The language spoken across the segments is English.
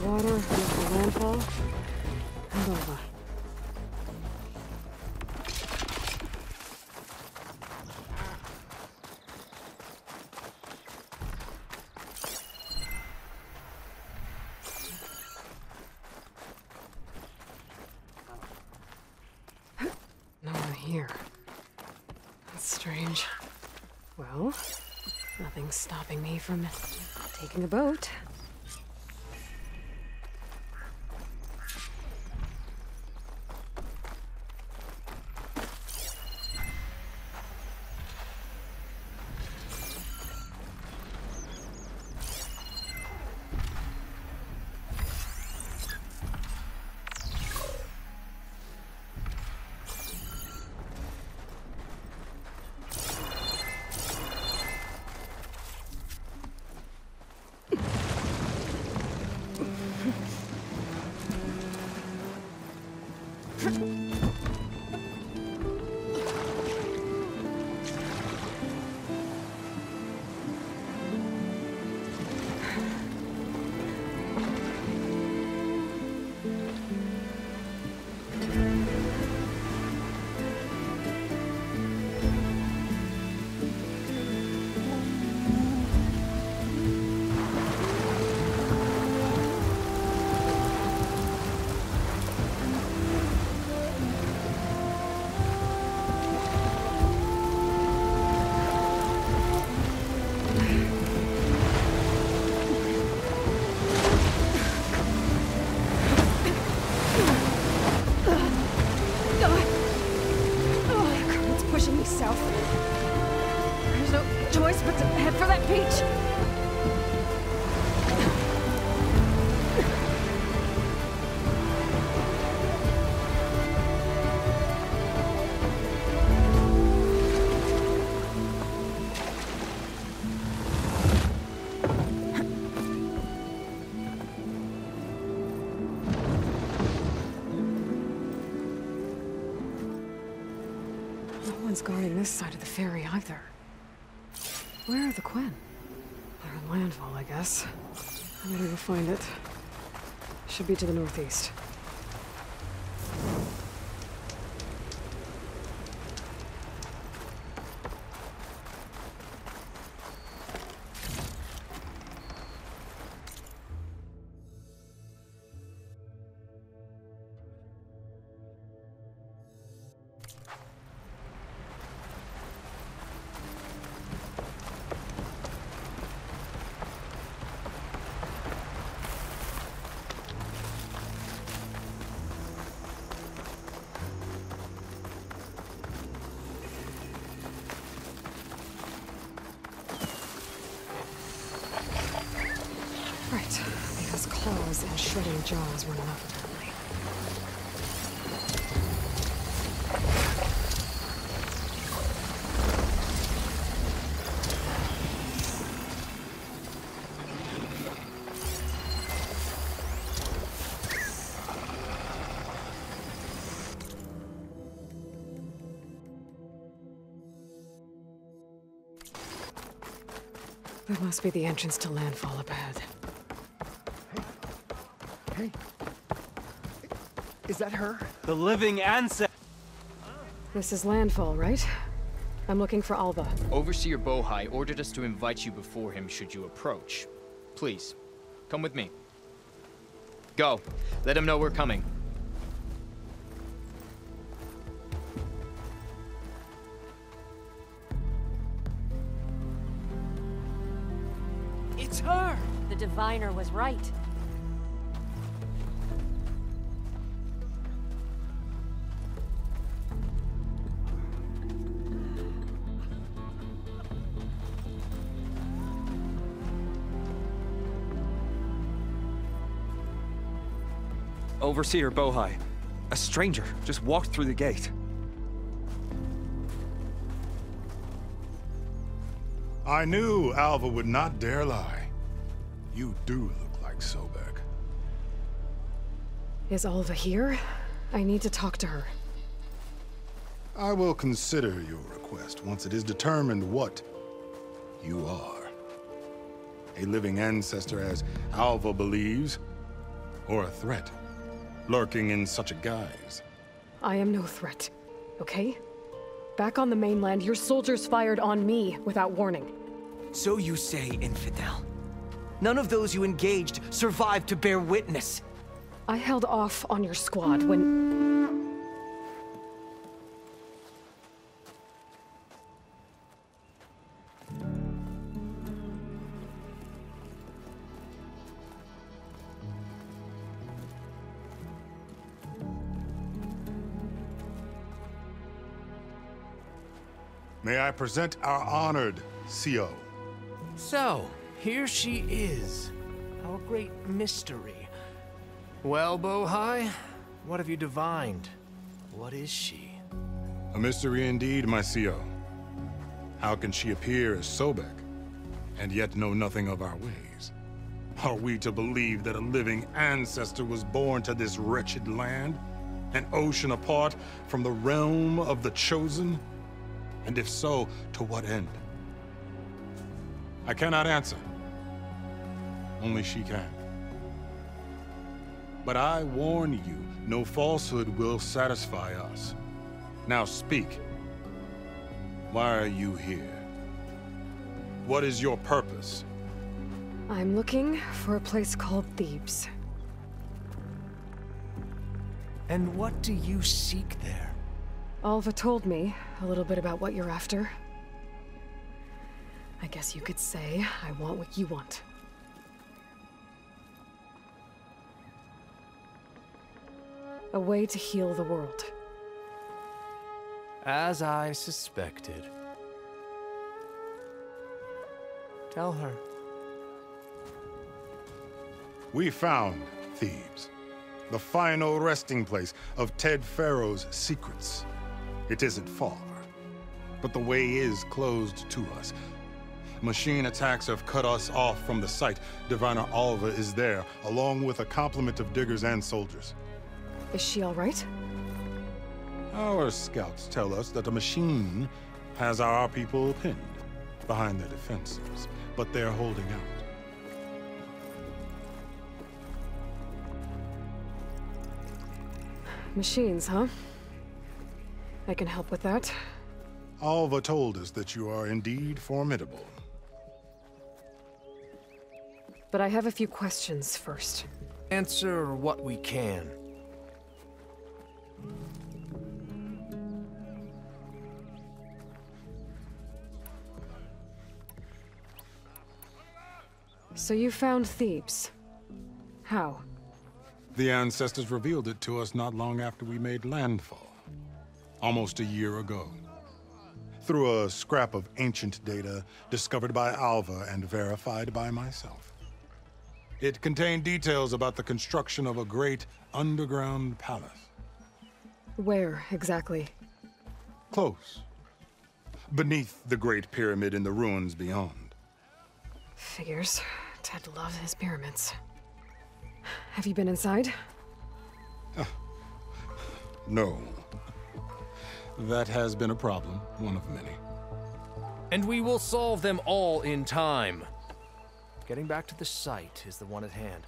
the water, look for landfall, and over. No one here. That's strange. Well, nothing's stopping me from taking a boat. Beach. No one's guarding this side of the ferry either. Where are the Quen? I guess. I better go find it. Should be to the northeast. That must be the entrance to landfall up ahead. Hey. Is that her? The living ancestor. This is landfall, right? I'm looking for Alva. Overseer Bohai ordered us to invite you before him should you approach. Please, come with me. Go. Let him know we're coming. The diviner was right. Overseer Bohai. A stranger just walked through the gate. I knew Alva would not dare lie. You do look like Sobeck. Is Alva here? I need to talk to her. I will consider your request once it is determined what you are. A living ancestor, as Alva believes, or a threat, lurking in such a guise. I am no threat, okay? Back on the mainland, your soldiers fired on me without warning. So you say, infidel. None of those you engaged survived to bear witness. I held off on your squad when... May I present our honored CEO. So, here she is. Our great mystery. Well, Bohai, what have you divined? What is she? A mystery indeed, my CEO. How can she appear as Sobeck, and yet know nothing of our ways? Are we to believe that a living ancestor was born to this wretched land? An ocean apart from the realm of the Chosen? And if so, to what end? I cannot answer. Only she can. But I warn you, no falsehood will satisfy us. Now speak. Why are you here? What is your purpose? I'm looking for a place called Thebes. And what do you seek there? Alva told me a little bit about what you're after. I guess you could say I want what you want. A way to heal the world. As I suspected. Tell her. We found Thebes, the final resting place of Ted Faro's secrets. It isn't far, but the way is closed to us. Machine attacks have cut us off from the site. Diviner Alva is there, along with a complement of diggers and soldiers. Is she all right? Our scouts tell us that a machine has our people pinned behind their defenses, but they're holding out. Machines, huh? I can help with that. Alva told us that you are indeed formidable. But I have a few questions first. Answer what we can. So you found Thebes. How? The ancestors revealed it to us not long after we made landfall. Almost a year ago. Through a scrap of ancient data discovered by Alva and verified by myself. It contained details about the construction of a great underground palace. Where, exactly? Close. Beneath the Great Pyramid in the ruins beyond. Figures. Ted loves his pyramids. Have you been inside? No. That has been a problem, one of many. And we will solve them all in time. Getting back to the site is the one at hand.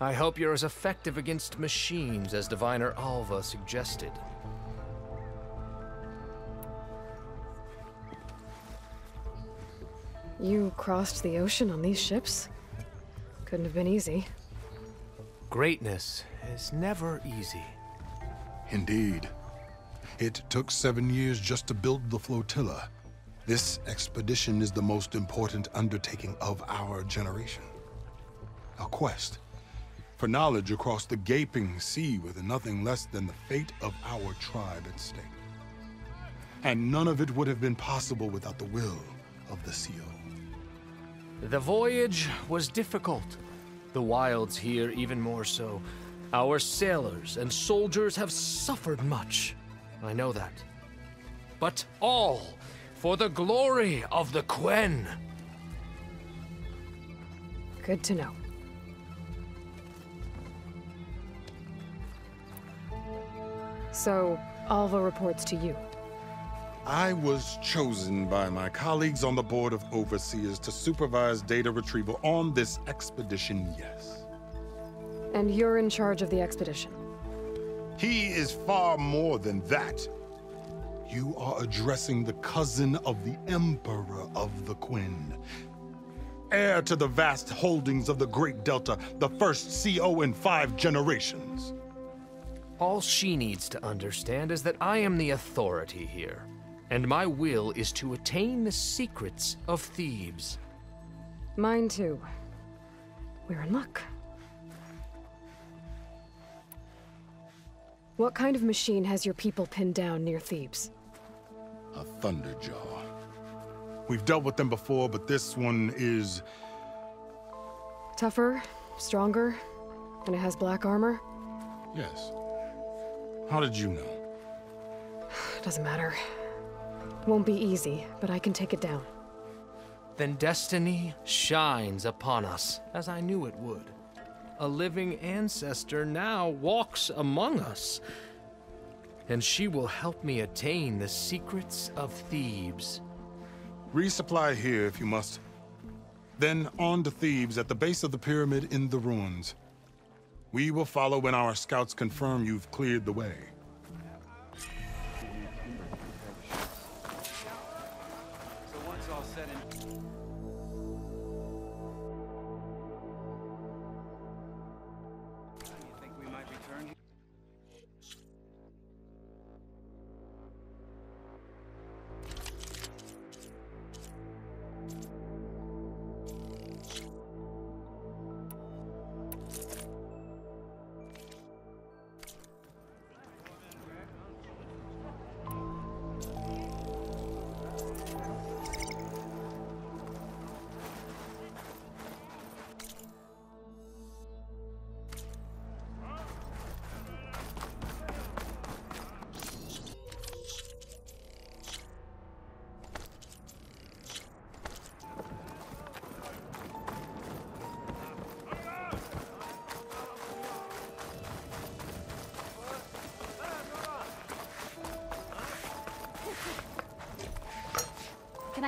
I hope you're as effective against machines as Diviner Alva suggested. You crossed the ocean on these ships? Couldn't have been easy. Greatness is never easy. Indeed. It took seven years just to build the flotilla. This expedition is the most important undertaking of our generation. A quest for knowledge across the gaping sea with nothing less than the fate of our tribe at stake. And none of it would have been possible without the will of the seal. The voyage was difficult. The wilds here even more so. Our sailors and soldiers have suffered much. I know that. But all for the glory of the Quen. Good to know. So, Alva reports to you. I was chosen by my colleagues on the Board of Overseers to supervise data retrieval on this expedition, yes. And you're in charge of the expedition. He is far more than that. You are addressing the cousin of the Emperor of the Quen. Heir to the vast holdings of the Great Delta, the first CEO in five generations. All she needs to understand is that I am the authority here, and my will is to attain the secrets of Thebes. Mine too. We're in luck. What kind of machine has your people pinned down near Thebes? A Thunderjaw. We've dealt with them before, but this one is... Tougher, stronger, and it has black armor? Yes. How did you know? Doesn't matter. Won't be easy, but I can take it down. Then destiny shines upon us, as I knew it would. A living ancestor now walks among us, and she will help me attain the secrets of Thebes. Resupply here if you must. Then on to Thebes at the base of the pyramid in the ruins. We will follow when our scouts confirm you've cleared the way. So once all said and...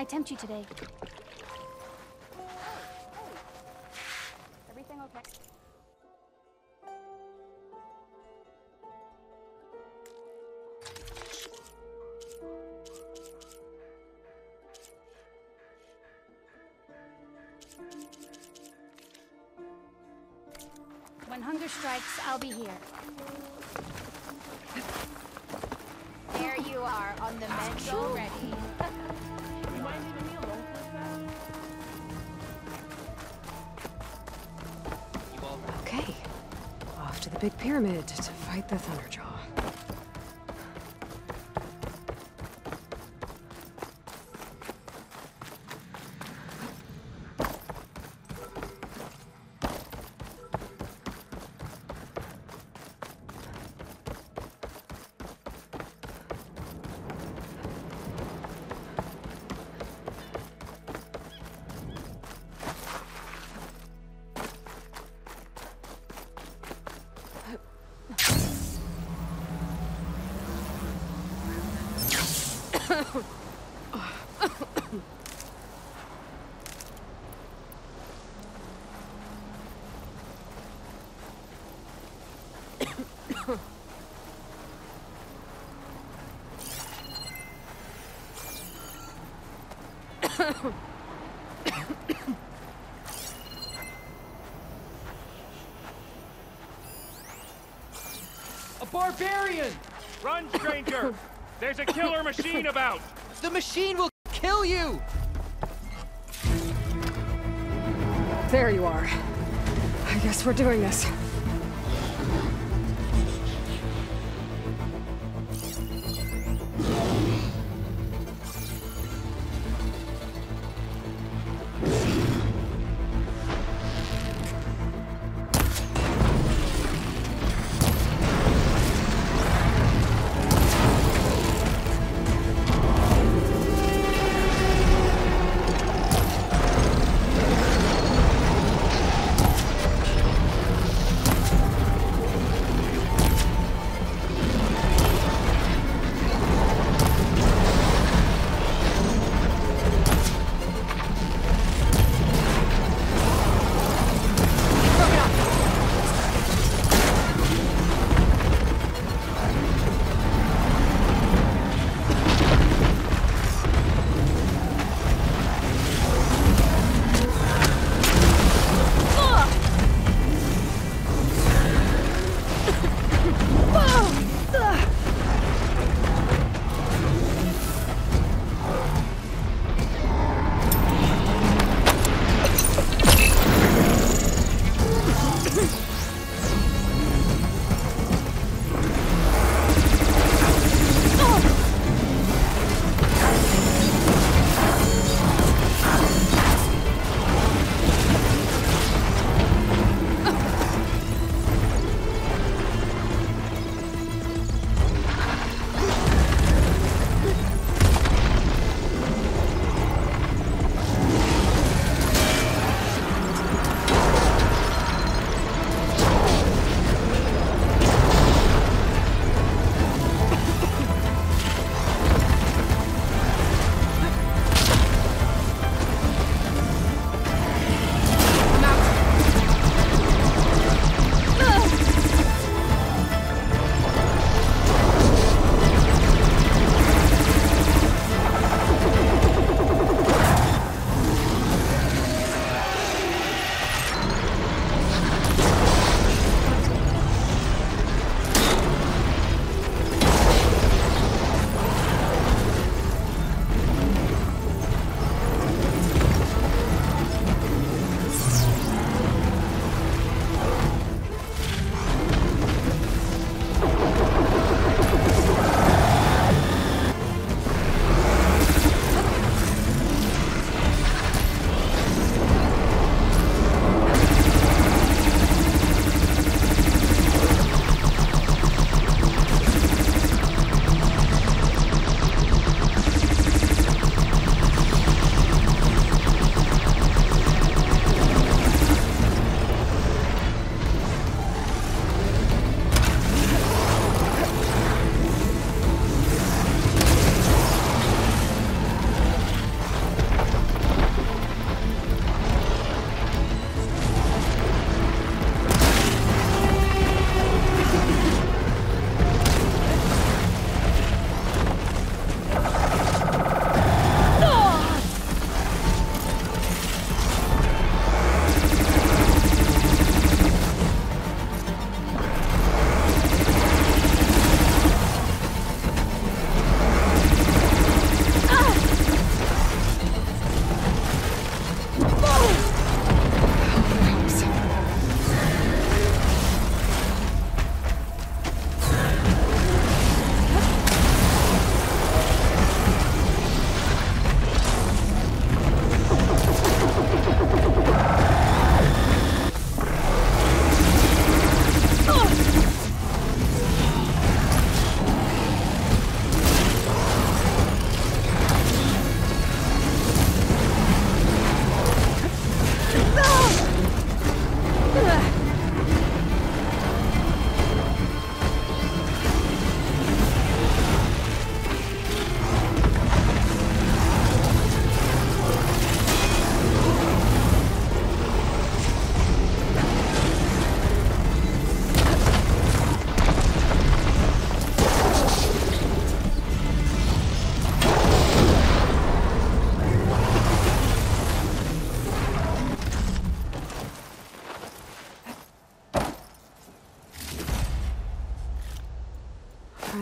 tempt you today? The big pyramid to fight the Thunderjaw. A barbarian! Run, stranger! There's a killer machine about! The machine will kill you! There you are. I guess we're doing this.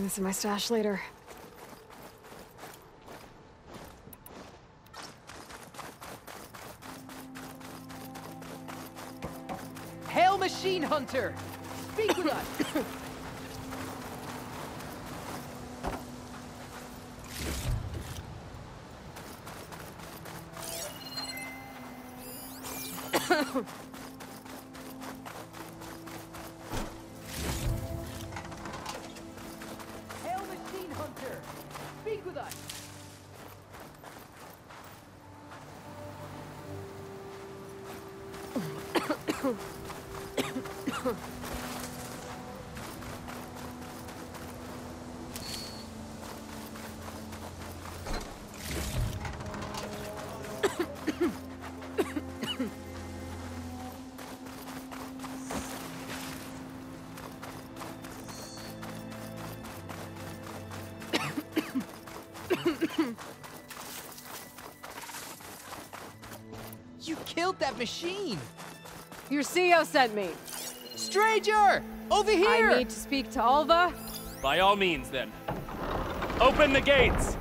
This in my stash later. Hail, Machine Hunter! Speak with us! that machine! Your CEO sent me. Stranger! Over here! I need to speak to Alva. By all means, then. Open the gates!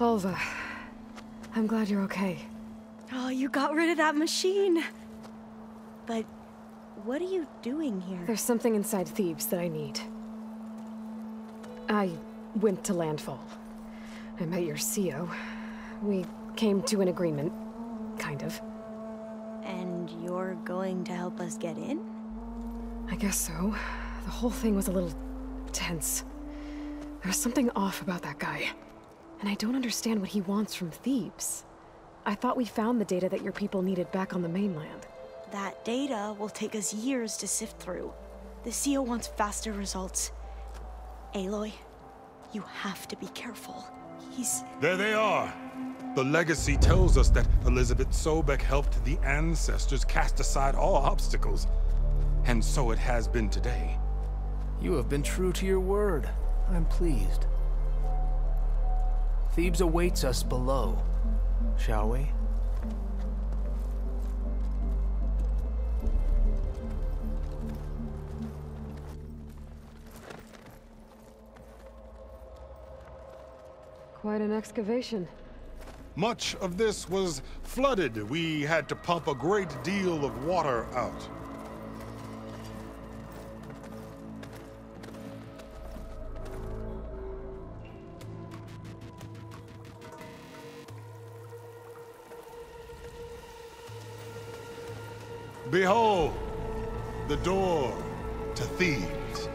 Alva, I'm glad you're okay. Oh, you got rid of that machine. But what are you doing here? There's something inside Thebes that I need. I went to Landfall. I met your CEO. We came to an agreement, kind of. And you're going to help us get in? I guess so. The whole thing was a little tense. There was something off about that guy. And I don't understand what he wants from Thebes. I thought we found the data that your people needed back on the mainland. That data will take us years to sift through. The CEO wants faster results. Aloy, you have to be careful. He's. There they are. The legacy tells us that Elisabet Sobeck helped the ancestors cast aside all obstacles. And so it has been today. You have been true to your word. I'm pleased. Thebes awaits us below. Shall we? Quite an excavation. Much of this was flooded. We had to pump a great deal of water out. Behold, the door to Thebes.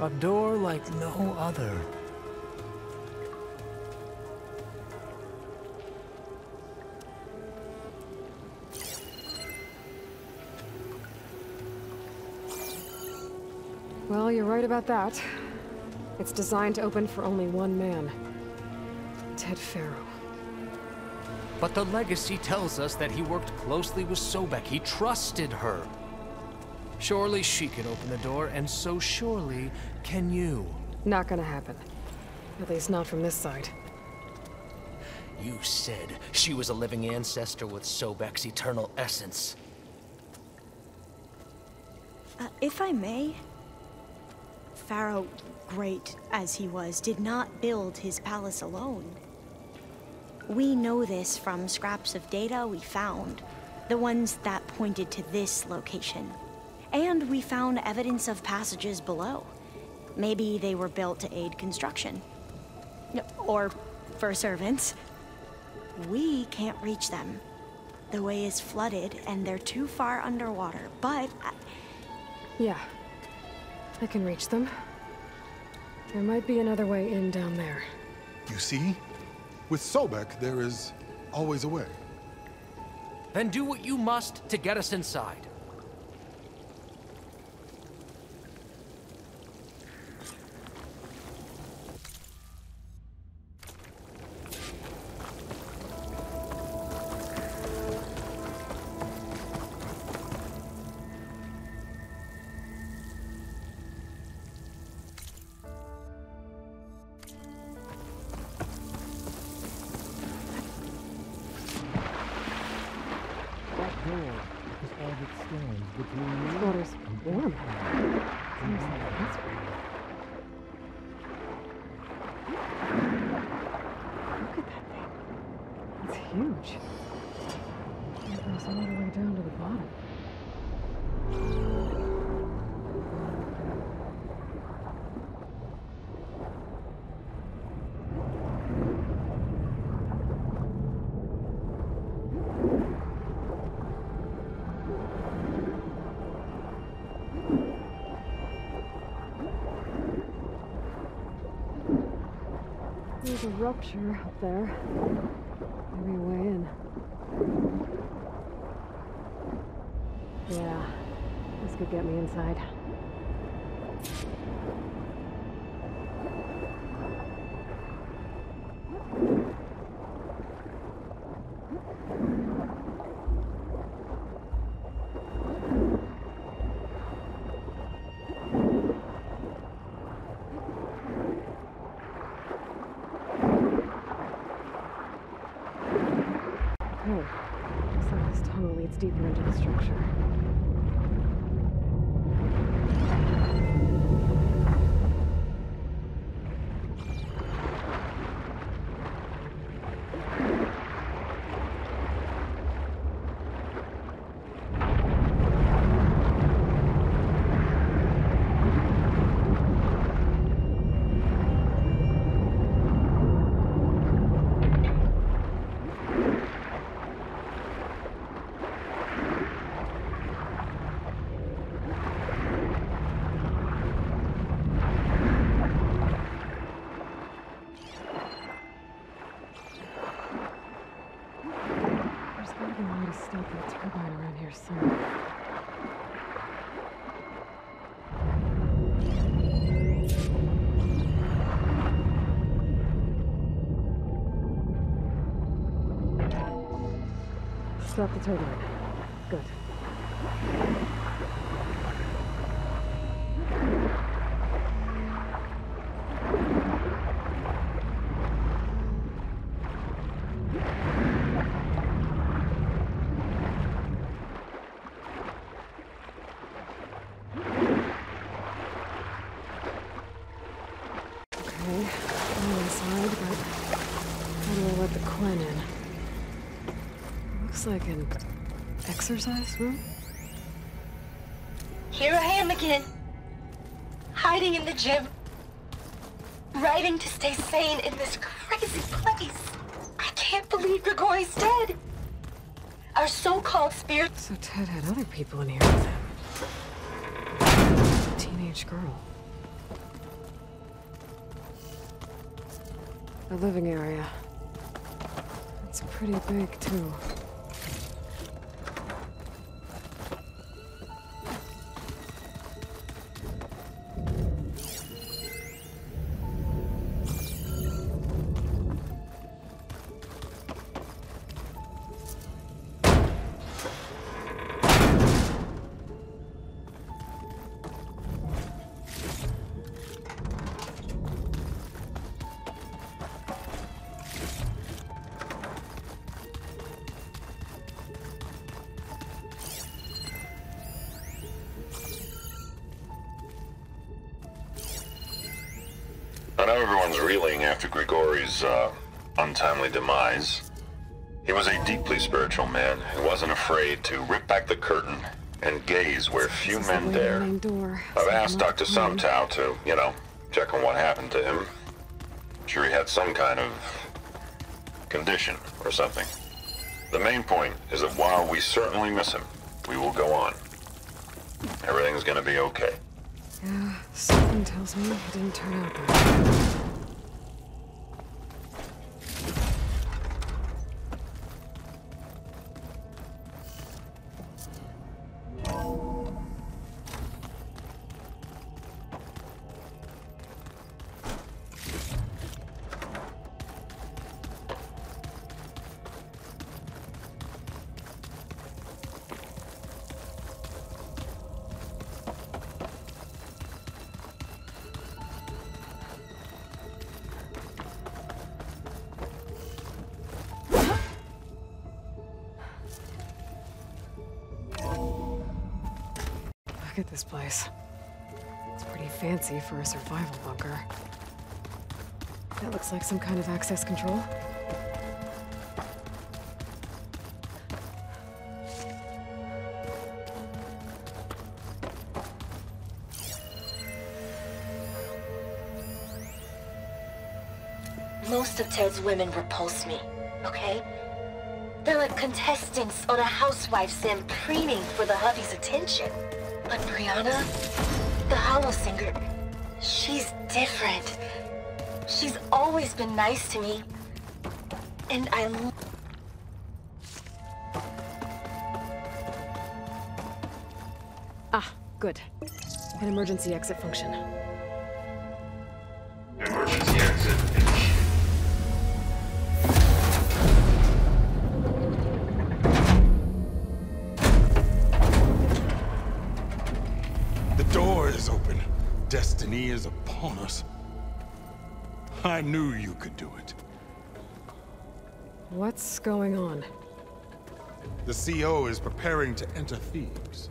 A door like no other. Well, you're right about that. It's designed to open for only one man. Ted Faro. But the legacy tells us that he worked closely with Sobeck. He trusted her. Surely she can open the door, and so surely can you. Not gonna happen. At least not from this side. You said she was a living ancestor with Sobeck's eternal essence. Uh, if I may, Faro, great as he was, did not build his palace alone. We know this from scraps of data we found, the ones that pointed to this location. And we found evidence of passages below. Maybe they were built to aid construction. Or for servants. We can't reach them. The way is flooded and they're too far underwater, but uh, Yeah. I can reach them. There might be another way in down there. You see? With Sobeck, there is always a way. Then do what you must to get us inside. There's a rupture up there. Maybe a way in. Yeah, this could get me inside. Stop the. Good. Okay, I'm inside, but how do I let the Quen in? Looks like an exercise room? Here I am again. Hiding in the gym. Writing to stay sane in this crazy place. I can't believe Gregory's dead. Our so-called spirit. So Ted had other people in here with him. A teenage girl. The living area. It's pretty big, too. Afraid to rip back the curtain and gaze where few This is the men way to the dare. I've asked Dr. Sumtow to, you know, check on what happened to him. Sure he had some kind of condition or something. The main point is that while we certainly miss him, we will go on. Everything's gonna be okay. Yeah, something tells me it didn't turn out for a survival bunker. That looks like some kind of access control. Most of Ted's women repulse me, okay? They're like contestants on a housewife sim preening for the hubby's attention. But Brianna, the hollow singer, she's different. She's always been nice to me. And I Ah, good. An emergency exit function. I knew you could do it. What's going on? The CEO is preparing to enter Thebes.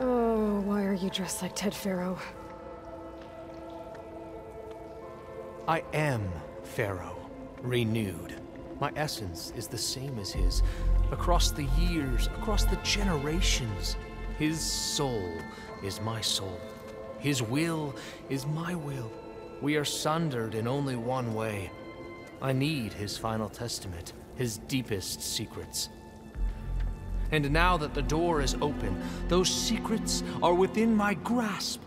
Oh, why are you dressed like Ted Faro? I am Faro, renewed. My essence is the same as his. Across the years, across the generations, his soul is my soul. His will is my will. We are sundered in only one way. I need his final testament, his deepest secrets. And now that the door is open, those secrets are within my grasp.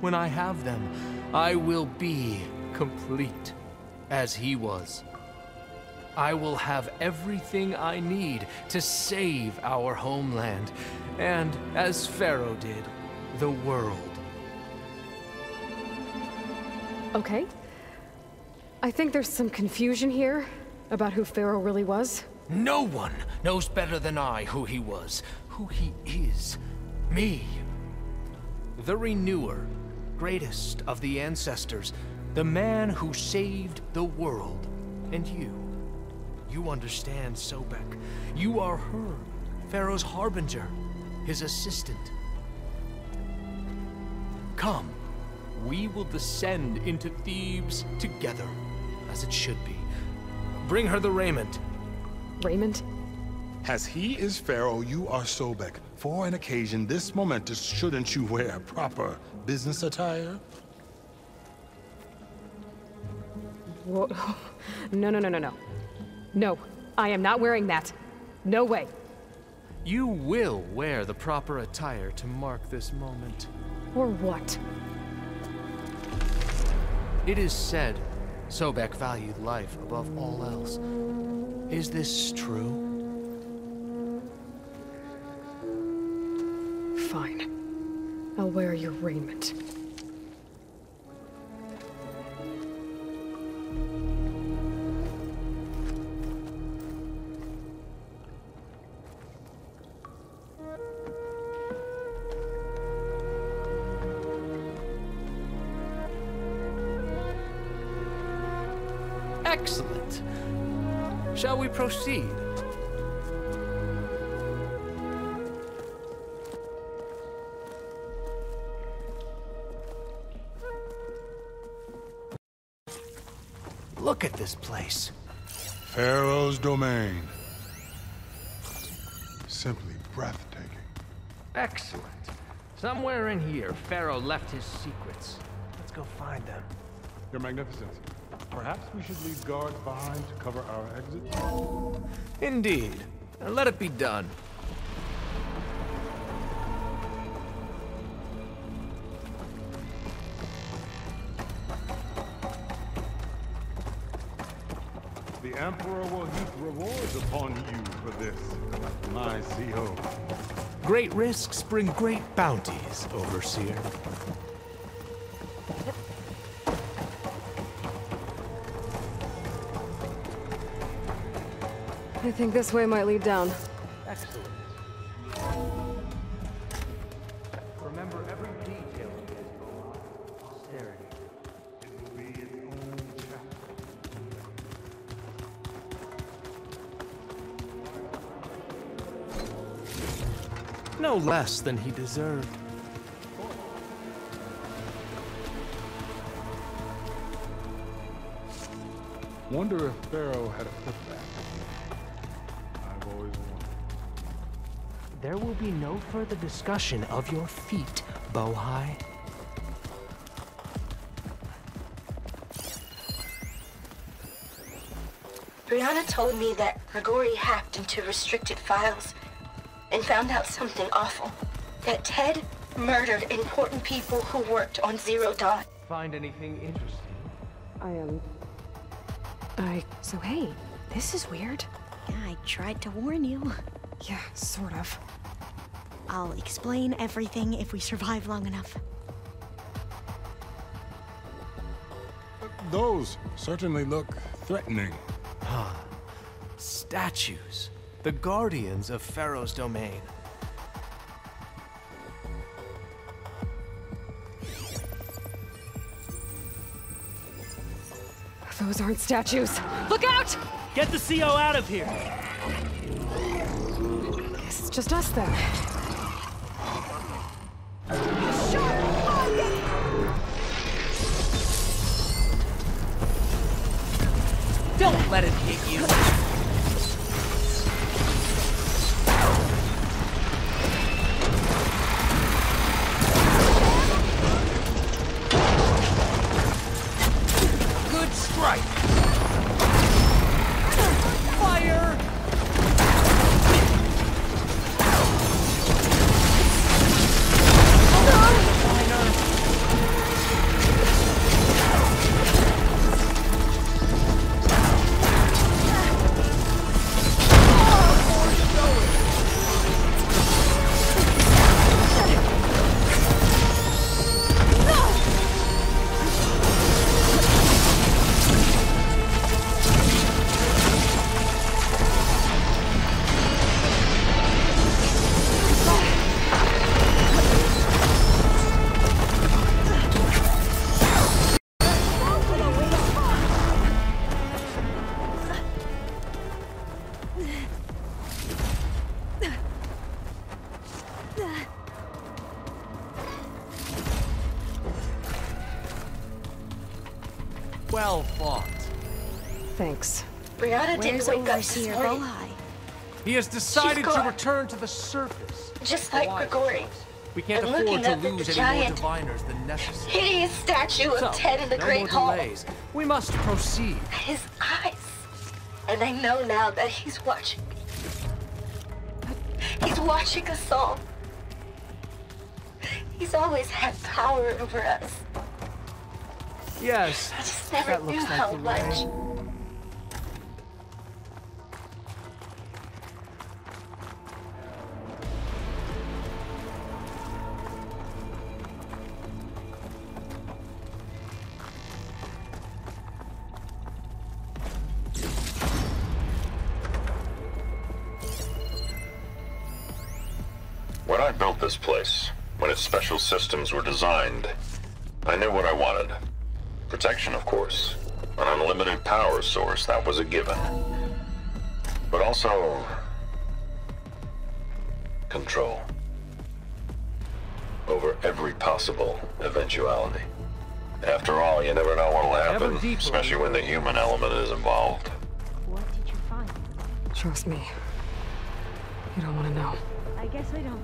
When I have them, I will be complete, as he was. I will have everything I need to save our homeland, and, as Faro did, the world. Okay. I think there's some confusion here about who Faro really was. No one knows better than I who he was, who he is. Me. The Renewer, greatest of the ancestors, the man who saved the world. And you. You understand Sobeck. You are her, Faro's harbinger, his assistant. Come, we will descend into Thebes together, as it should be. Bring her the raiment. Raymond? As he is Faro, you are Sobeck. For an occasion this momentous, shouldn't you wear proper business attire? Whoa. No, no, no, no, no. No, I am not wearing that. No way. You will wear the proper attire to mark this moment. Or what? It is said Sobeck valued life above all else. Is this true? Fine. I'll wear your raiment. Faro left his secrets. Let's go find them. Your Magnificence, perhaps we should leave guards behind to cover our exit? Indeed. Now let it be done. The Emperor will heap rewards upon you for this, my CEO. Great risks bring great bounties, Overseer. I think this way might lead down. Excellent. No less than he deserved. Wonder if Faro had a foot back. I've always wondered. There will be no further discussion of your feet, Bohai. Brianna told me that Grigori hacked into restricted files and found out something awful. That Ted murdered important people who worked on Zero Dawn. Find anything interesting? I am. I. So hey, this is weird. Yeah, I tried to warn you. Yeah, sort of. I'll explain everything if we survive long enough. Those certainly look threatening. Ah, statues. The guardians of Faro's domain. Those aren't statues. Look out! Get the CEO out of here! Guess it's just us then. Don't let it strike. Brianna wake up this Overseer morning. He has decided to return to the surface. Just like Why? Grigori. We can't I'm afford to lose the any more diviners than necessary. hideous statue of So, Ted in the no Great more Hall. delays. We must proceed. His eyes. And I know now that he's watching me. He's watching us all. He's always had power over us. Yes, I just never that knew looks like how the much. Place, when its special systems were designed, I knew what I wanted. Protection, of course. An unlimited power source, that was a given. But also... control. Over every possible eventuality. After all, you never know what'll happen, especially when the human element is involved. What did you find? Trust me. You don't want to know. I guess I don't.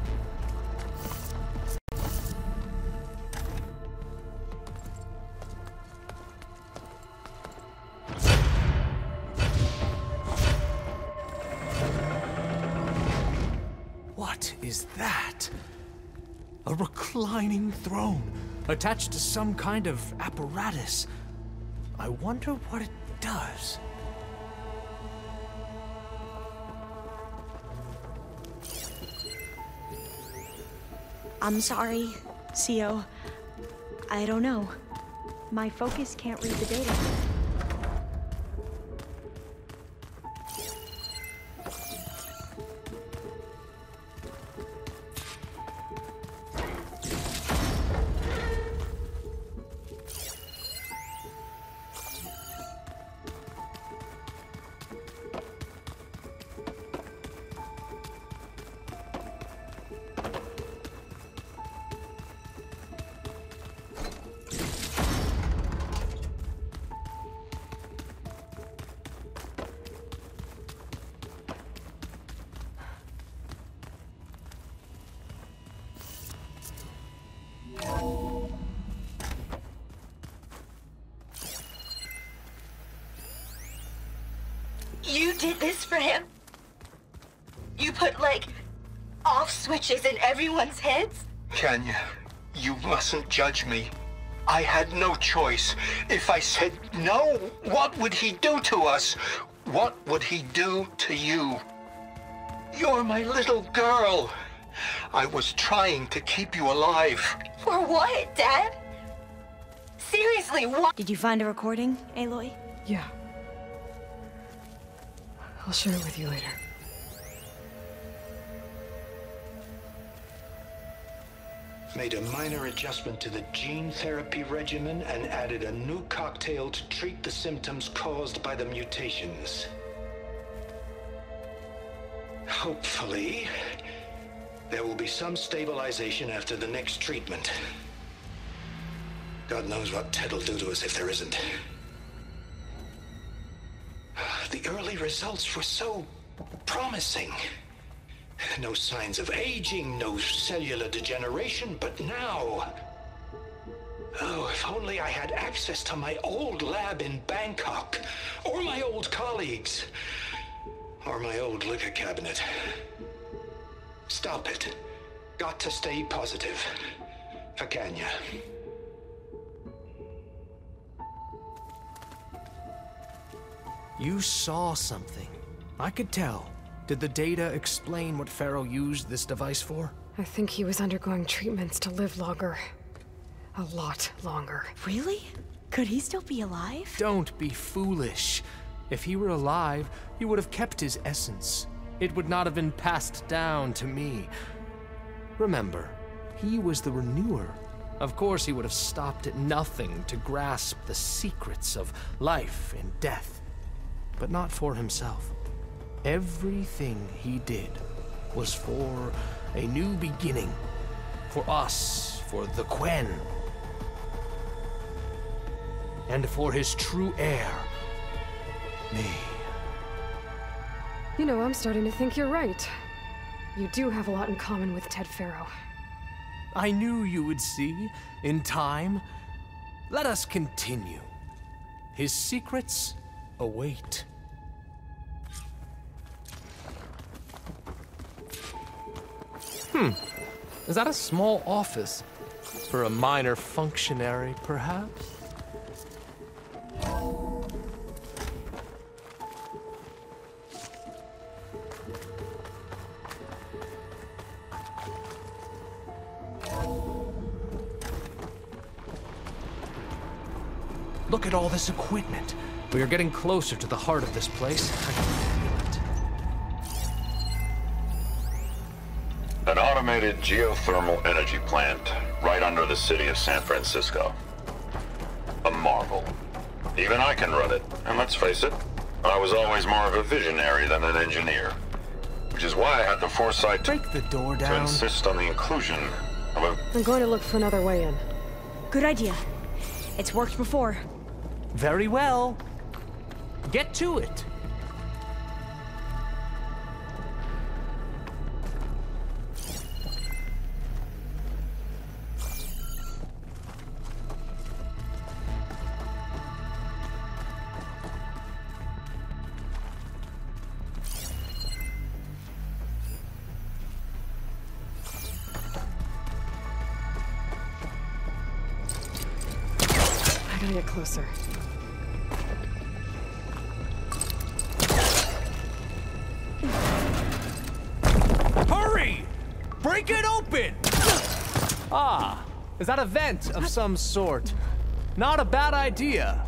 Reclining throne, attached to some kind of apparatus. I wonder what it does. I'm sorry, CEO. I don't know. My focus can't read the data. Did this for him? You put, like, off switches in everyone's heads? Kenya, you mustn't judge me. I had no choice. If I said no, what would he do to us? What would he do to you? You're my little girl. I was trying to keep you alive. For what, Dad? Seriously, what? Did you find a recording, Aloy? Yeah. I'll share it with you later. Made a minor adjustment to the gene therapy regimen and added a new cocktail to treat the symptoms caused by the mutations. Hopefully, there will be some stabilization after the next treatment. God knows what Ted will do to us if there isn't. The early results were so promising. No signs of aging, no cellular degeneration, but now... Oh, if only I had access to my old lab in Bangkok, or my old colleagues, or my old liquor cabinet. Stop it. Got to stay positive. For Kenya. You saw something. I could tell. Did the data explain what Faro used this device for? I think he was undergoing treatments to live longer. A lot longer. Really? Could he still be alive? Don't be foolish. If he were alive, he would have kept his essence. It would not have been passed down to me. Remember, he was the renewer. Of course, he would have stopped at nothing to grasp the secrets of life and death, but not for himself. Everything he did was for a new beginning. For us, for the Quen. And for his true heir, me. You know, I'm starting to think you're right. You do have a lot in common with Ted Faro. I knew you would see, in time. Let us continue. His secrets await. Hmm. Is that a small office? For a minor functionary, perhaps? Look at all this equipment. We are getting closer to the heart of this place. I can feel it. An automated geothermal energy plant right under the city of San Francisco. A marvel. Even I can run it, and let's face it, I was always more of a visionary than an engineer. Which is why I had the foresight to, Break the door to insist on the inclusion of a I'm going to look for another way in. Good idea. It's worked before. Very well. Get to it. I gotta get closer. Is that a vent of some sort? Not a bad idea.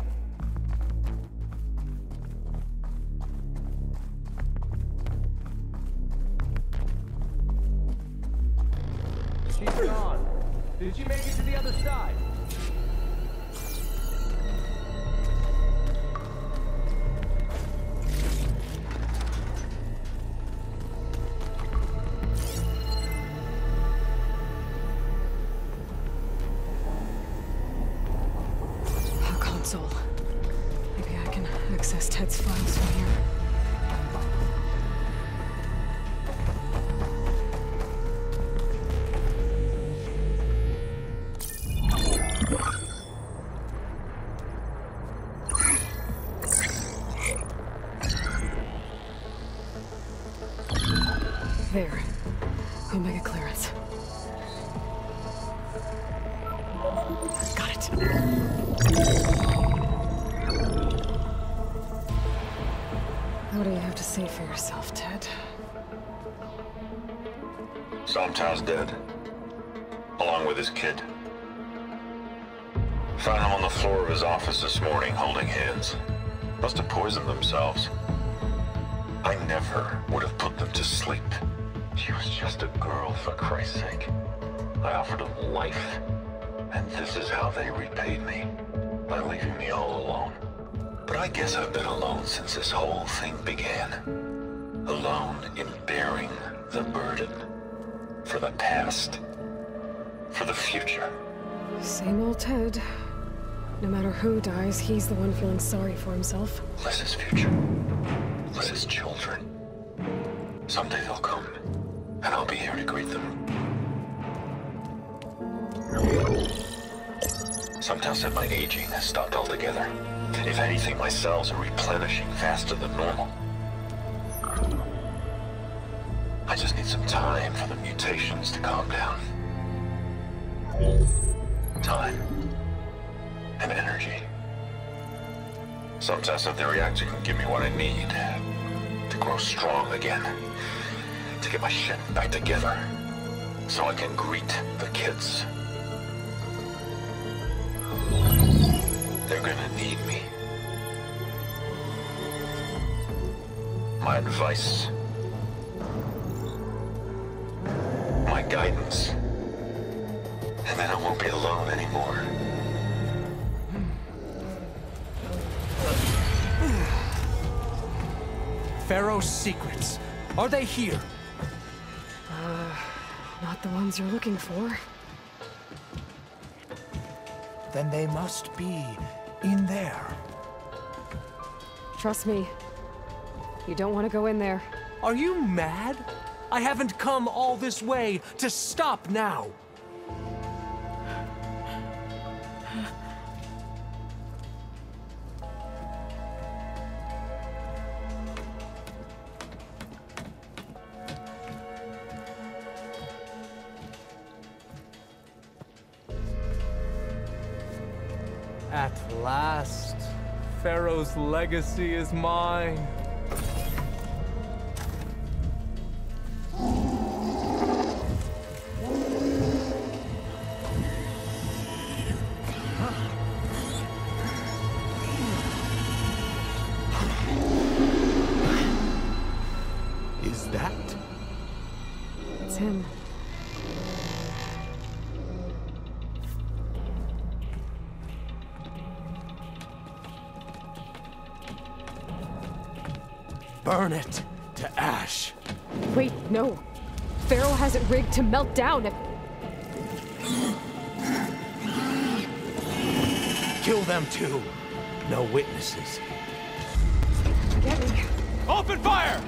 They repaid me. By leaving me all alone. But I guess I've been alone since this whole thing began. Alone in bearing the burden. For the past. For the future. Same old Ted. No matter who dies, he's the one feeling sorry for himself. Liz's future. Liz's children. Someday they'll come, and I'll be here to greet them. Sometimes said my aging has stopped altogether. If anything, my cells are replenishing faster than normal. I just need some time for the mutations to calm down. Time. And energy. Sometimes said the reactor can give me what I need to grow strong again. To get my shit back together. So I can greet the kids. They're gonna need me. My advice. My guidance. And then I won't be alone anymore. Faro's secrets. Are they here? Uh, not the ones you're looking for. Then they must be in there. Trust me. You don't want to go in there. Are you mad? I haven't come all this way to stop now. At last, Faro's legacy is mine. To melt down if... Kill them too. No witnesses. Get me. Open fire!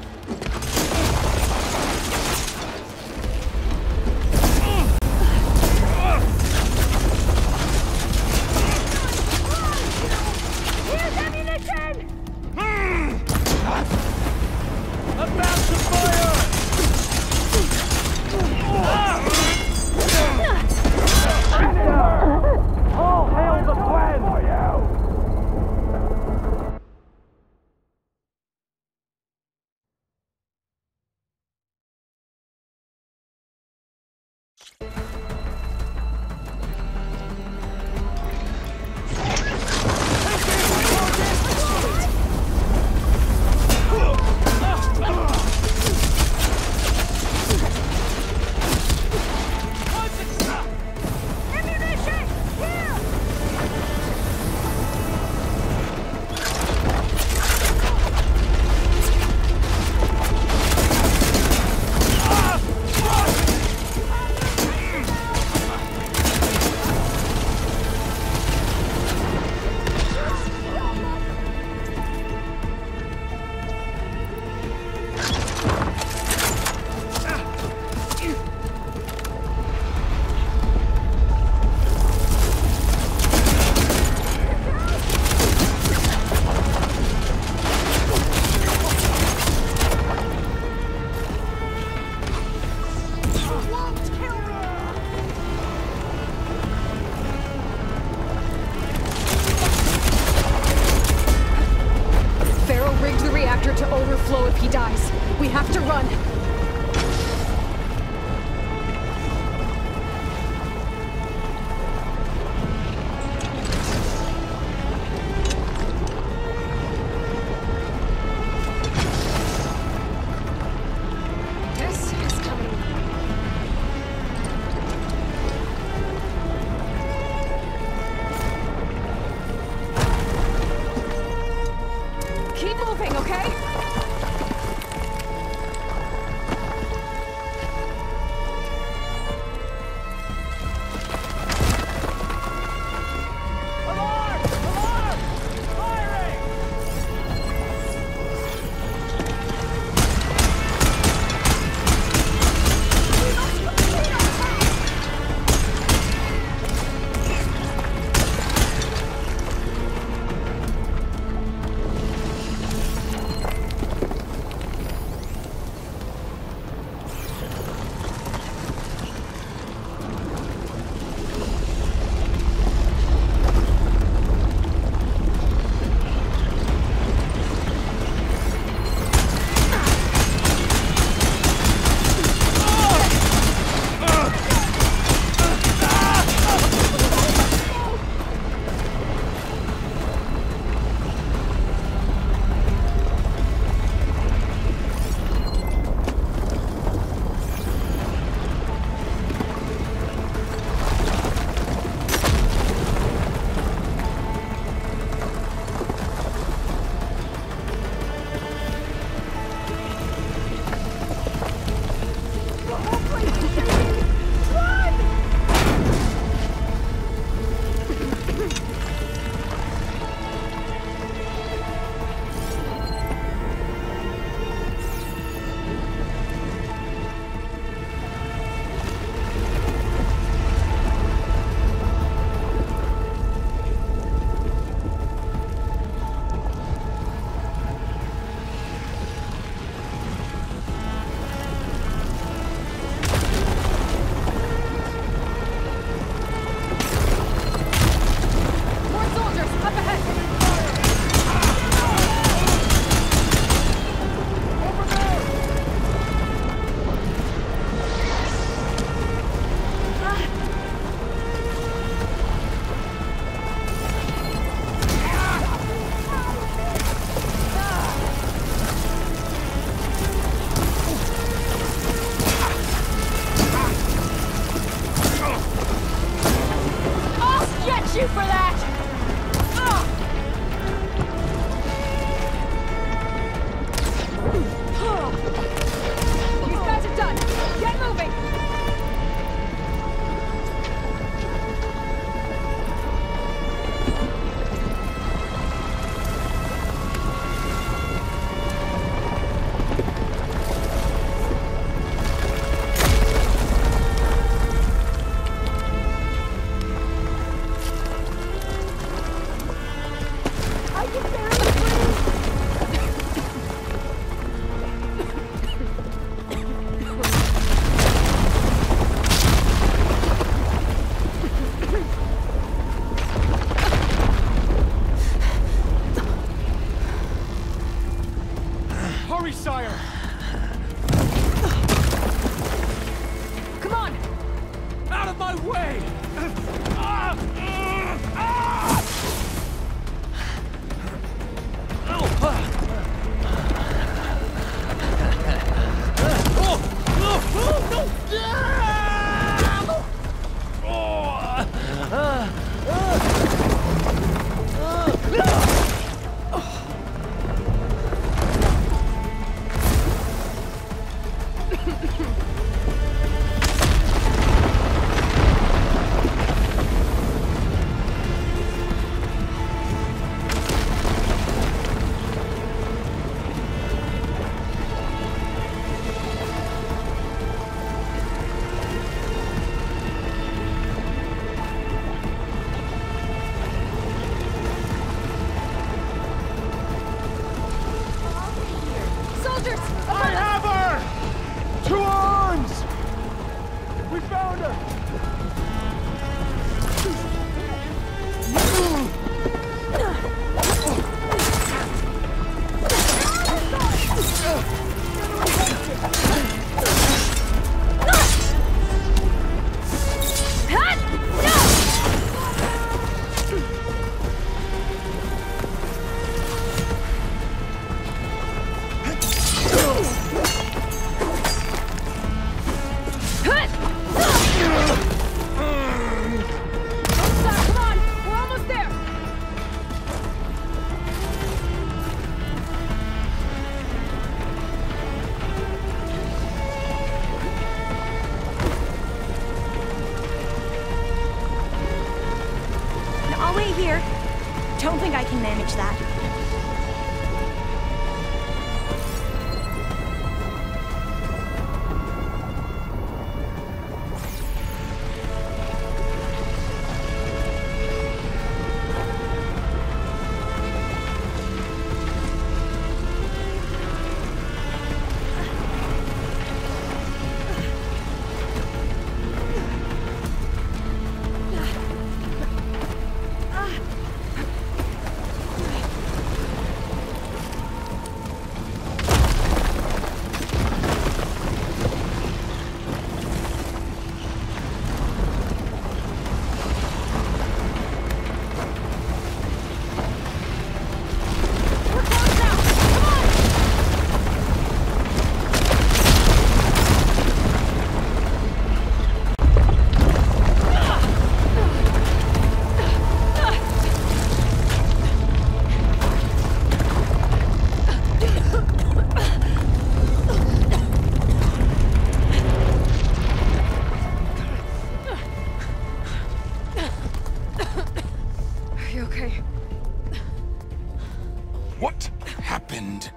What happened?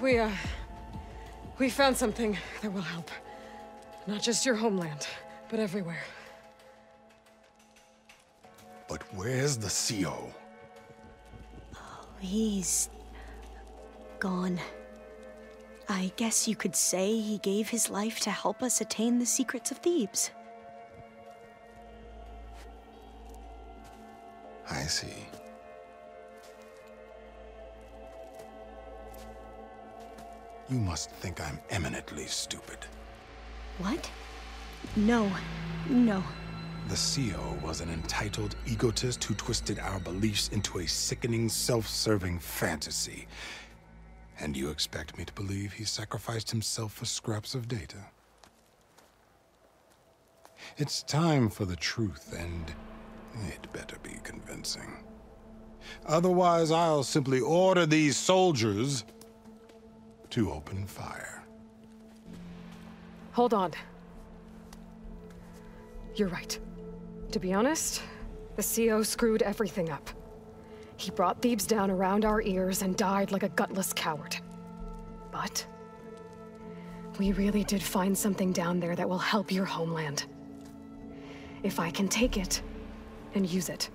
We, uh... We found something that will help. Not just your homeland, but everywhere. But where's the CEO? Oh, he's... gone. I guess you could say he gave his life to help us attain the secrets of Thebes. I see. You must think I'm eminently stupid. What? No. No. The CEO was an entitled egotist who twisted our beliefs into a sickening, self-serving fantasy. And you expect me to believe he sacrificed himself for scraps of data? It's time for the truth, and it better be convincing. Otherwise, I'll simply order these soldiers to open fire. Hold on. You're right. To be honest, the CEO screwed everything up. He brought Thebes down around our ears and died like a gutless coward. But... We really did find something down there that will help your homeland. If I can take it, and use it.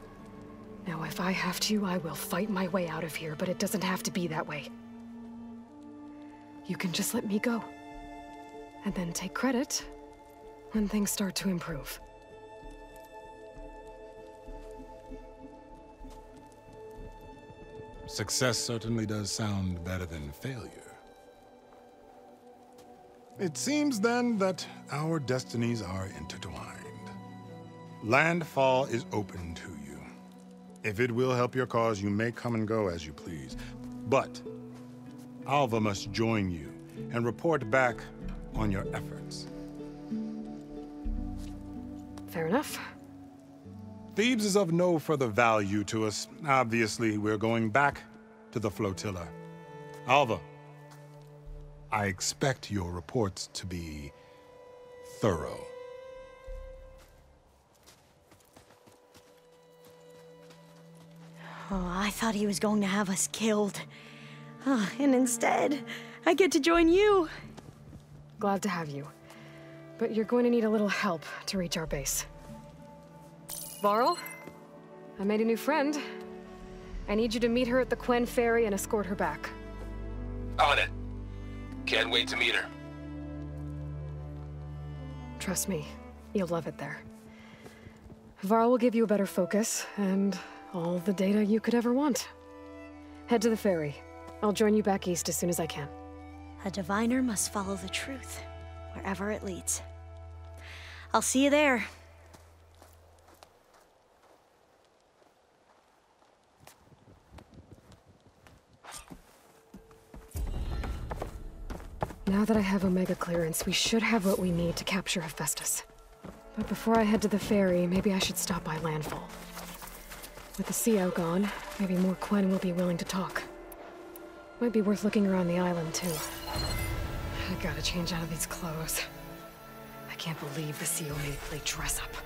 Now, if I have to, I will fight my way out of here, but it doesn't have to be that way. You can just let me go. And then take credit when things start to improve. Success certainly does sound better than failure. It seems then that our destinies are intertwined. Landfall is open to you. If it will help your cause, you may come and go as you please. But Alva must join you and report back on your efforts. Fair enough. Thebes is of no further value to us. Obviously, we're going back to the flotilla. Alva, I expect your reports to be thorough. Oh, I thought he was going to have us killed. Oh, and instead, I get to join you. Glad to have you. But you're going to need a little help to reach our base. Varl, I made a new friend. I need you to meet her at the Quen Ferry and escort her back. On it. Can't wait to meet her. Trust me, you'll love it there. Varl will give you a better focus, and all the data you could ever want. Head to the ferry. I'll join you back east as soon as I can. A diviner must follow the truth, wherever it leads. I'll see you there. Now that I have Omega clearance, we should have what we need to capture Hephaestus. But before I head to the ferry, maybe I should stop by Landfall. With the CEO gone, maybe more Quen will be willing to talk. Might be worth looking around the island, too. I gotta change out of these clothes. I can't believe the CEO made play dress up.